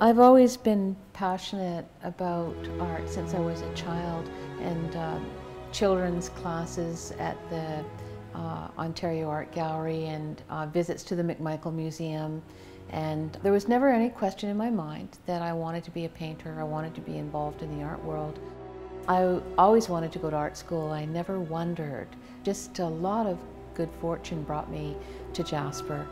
I've always been passionate about art since I was a child and uh, children's classes at the uh, Ontario Art Gallery and uh, visits to the McMichael Museum. And there was never any question in my mind that I wanted to be a painter, I wanted to be involved in the art world. I always wanted to go to art school. I never wondered. Just a lot of good fortune brought me to Jasper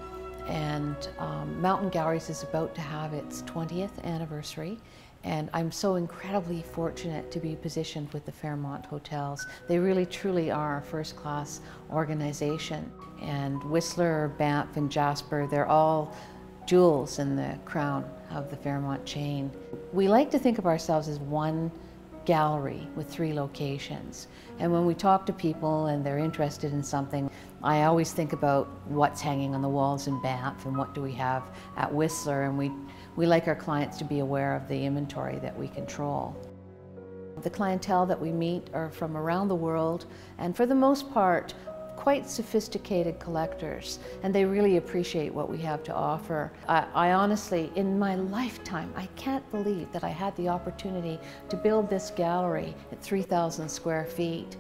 and um, Mountain Galleries is about to have its 20th anniversary and I'm so incredibly fortunate to be positioned with the Fairmont Hotels. They really truly are a first class organization and Whistler, Banff and Jasper, they're all jewels in the crown of the Fairmont chain. We like to think of ourselves as one gallery with three locations. And when we talk to people and they're interested in something, I always think about what's hanging on the walls in Banff and what do we have at Whistler. And we, we like our clients to be aware of the inventory that we control. The clientele that we meet are from around the world and for the most part quite sophisticated collectors and they really appreciate what we have to offer. I, I, honestly, in my lifetime, I can't believe that I had the opportunity to build this gallery at 3,000 square feet.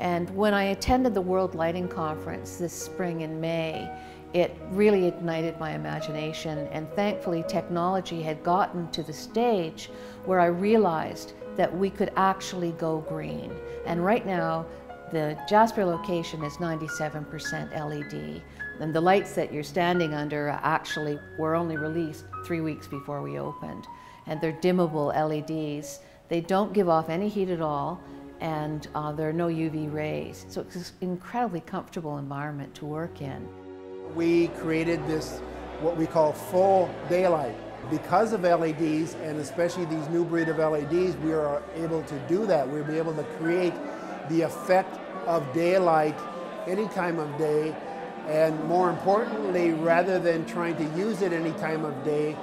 And when I attended the World Lighting Conference this spring in May, it really ignited my imagination and thankfully technology had gotten to the stage where I realized that we could actually go green. And right now, the Jasper location is 97% LED, and the lights that you're standing under actually were only released three weeks before we opened. And they're dimmable LEDs. They don't give off any heat at all, and uh, there are no UV rays. So it's an incredibly comfortable environment to work in. We created this, what we call full daylight. Because of LEDs, and especially these new breed of LEDs, we are able to do that. We'll be able to create the effect of daylight any time of day. And more importantly, rather than trying to use it any time of day,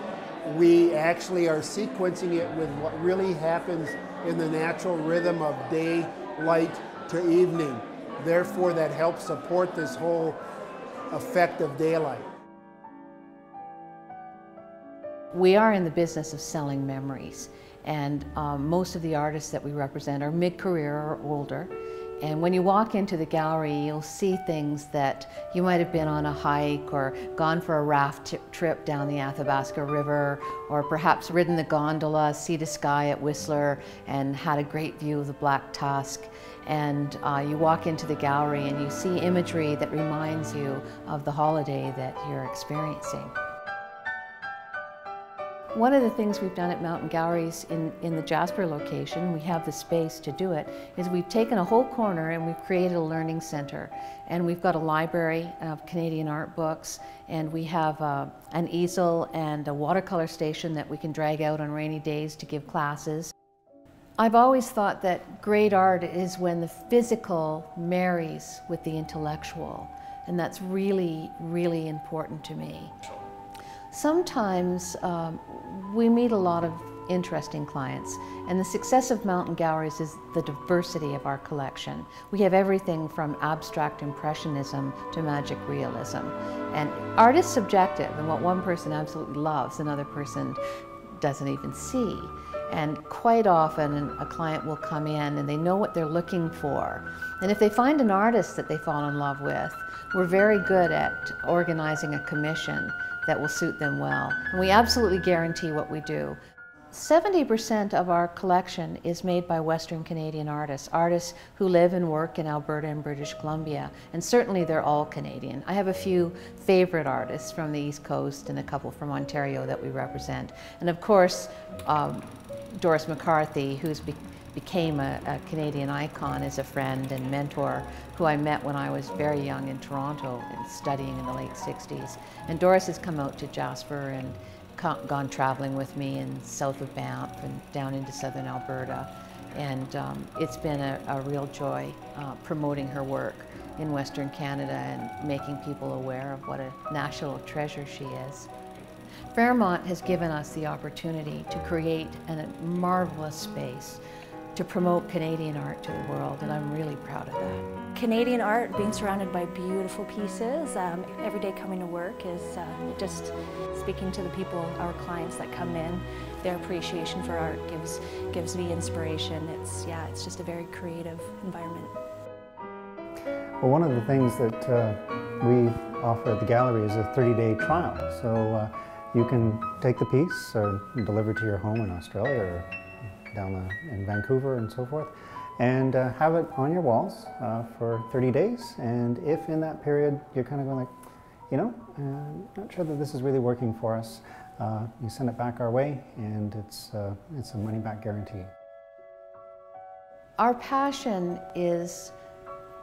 we actually are sequencing it with what really happens in the natural rhythm of daylight to evening. Therefore, that helps support this whole effect of daylight. We are in the business of selling memories, and um, most of the artists that we represent are mid-career or older. And when you walk into the gallery, you'll see things that you might have been on a hike or gone for a raft trip down the Athabasca River, or perhaps ridden the gondola, Sea to Sky at Whistler, and had a great view of the Black Tusk. And uh, you walk into the gallery and you see imagery that reminds you of the holiday that you're experiencing. One of the things we've done at Mountain Galleries in, in the Jasper location, we have the space to do it, is we've taken a whole corner and we've created a learning center. And we've got a library of Canadian art books, and we have uh, an easel and a watercolor station that we can drag out on rainy days to give classes. I've always thought that great art is when the physical marries with the intellectual, and that's really, really important to me. Sometimes um, we meet a lot of interesting clients and the success of Mountain Galleries is the diversity of our collection. We have everything from abstract impressionism to magic realism. And art is subjective and what one person absolutely loves another person doesn't even see. And quite often a client will come in and they know what they're looking for. And if they find an artist that they fall in love with, we're very good at organizing a commission that will suit them well. And we absolutely guarantee what we do. 70% of our collection is made by Western Canadian artists, artists who live and work in Alberta and British Columbia, and certainly they're all Canadian. I have a few favorite artists from the East Coast and a couple from Ontario that we represent. And of course, um, Doris McCarthy, who's became a, a, Canadian icon as a friend and mentor who I met when I was very young in Toronto and studying in the late 60s. And Doris has come out to Jasper and gone traveling with me in south of Banff and down into southern Alberta. And um, it's been a, a real joy uh, promoting her work in Western Canada and making people aware of what a national treasure she is. Fairmont has given us the opportunity to create a marvelous space to promote Canadian art to the world, and I'm really proud of that. Canadian art, being surrounded by beautiful pieces, um, every day coming to work is uh, just speaking to the people, our clients that come in. Their appreciation for art gives gives me inspiration. It's yeah, it's just a very creative environment. Well, one of the things that uh, we offer at the gallery is a 30-day trial. So uh, you can take the piece or deliver it to your home in Australia or down the, in Vancouver and so forth, and uh, have it on your walls uh, for 30 days. And if in that period you're kind of going like, you know, uh, not sure that this is really working for us, uh, you send it back our way, and it's uh, it's a money back guarantee. Our passion is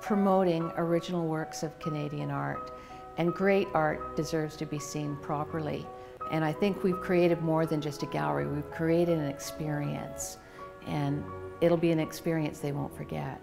promoting original works of Canadian art, and great art deserves to be seen properly. And I think we've created more than just a gallery, we've created an experience, and it'll be an experience they won't forget.